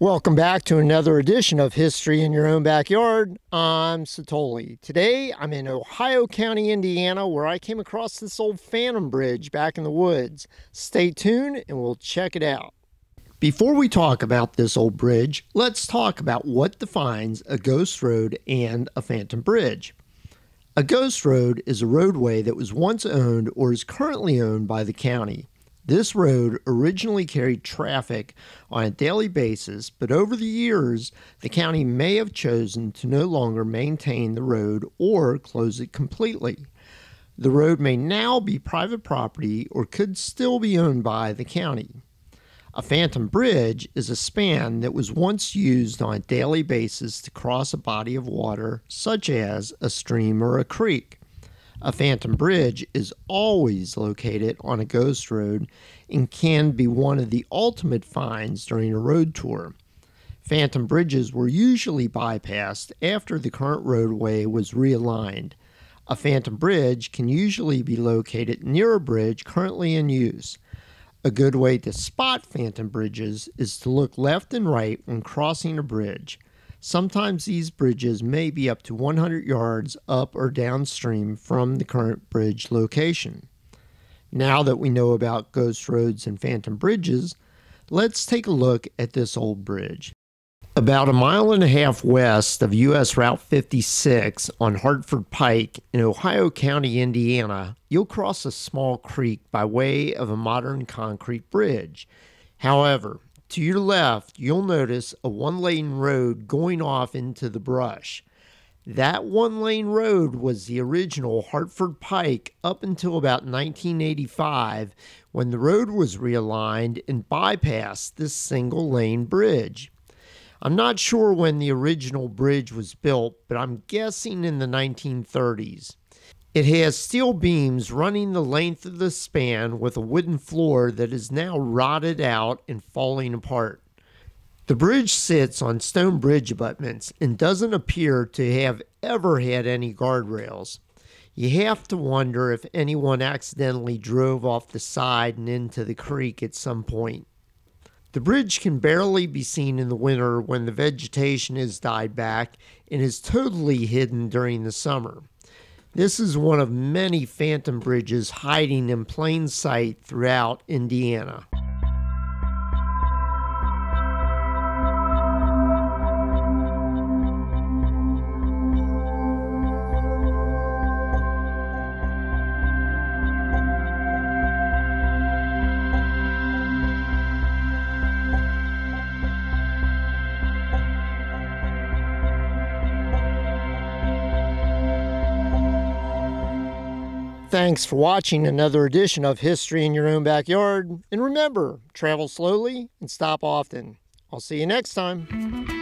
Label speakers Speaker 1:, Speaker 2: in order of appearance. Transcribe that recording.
Speaker 1: Welcome back to another edition of History in Your Own Backyard. I'm Satoli. Today I'm in Ohio County, Indiana, where I came across this old Phantom Bridge back in the woods. Stay tuned and we'll check it out. Before we talk about this old bridge, let's talk about what defines a ghost road and a phantom bridge. A ghost road is a roadway that was once owned or is currently owned by the county. This road originally carried traffic on a daily basis, but over the years, the county may have chosen to no longer maintain the road or close it completely. The road may now be private property or could still be owned by the county. A phantom bridge is a span that was once used on a daily basis to cross a body of water, such as a stream or a creek. A phantom bridge is always located on a ghost road and can be one of the ultimate finds during a road tour. Phantom bridges were usually bypassed after the current roadway was realigned. A phantom bridge can usually be located near a bridge currently in use. A good way to spot phantom bridges is to look left and right when crossing a bridge. Sometimes these bridges may be up to 100 yards up or downstream from the current bridge location. Now that we know about ghost roads and phantom bridges, let's take a look at this old bridge. About a mile and a half west of US Route 56 on Hartford Pike in Ohio County, Indiana, you'll cross a small creek by way of a modern concrete bridge. However, to your left, you'll notice a one lane road going off into the brush. That one lane road was the original Hartford Pike up until about 1985 when the road was realigned and bypassed this single lane bridge. I'm not sure when the original bridge was built, but I'm guessing in the 1930s. It has steel beams running the length of the span with a wooden floor that is now rotted out and falling apart. The bridge sits on stone bridge abutments and doesn't appear to have ever had any guardrails. You have to wonder if anyone accidentally drove off the side and into the creek at some point. The bridge can barely be seen in the winter when the vegetation has died back and is totally hidden during the summer. This is one of many phantom bridges hiding in plain sight throughout Indiana. Thanks for watching another edition of History in Your Own Backyard. And remember, travel slowly and stop often. I'll see you next time.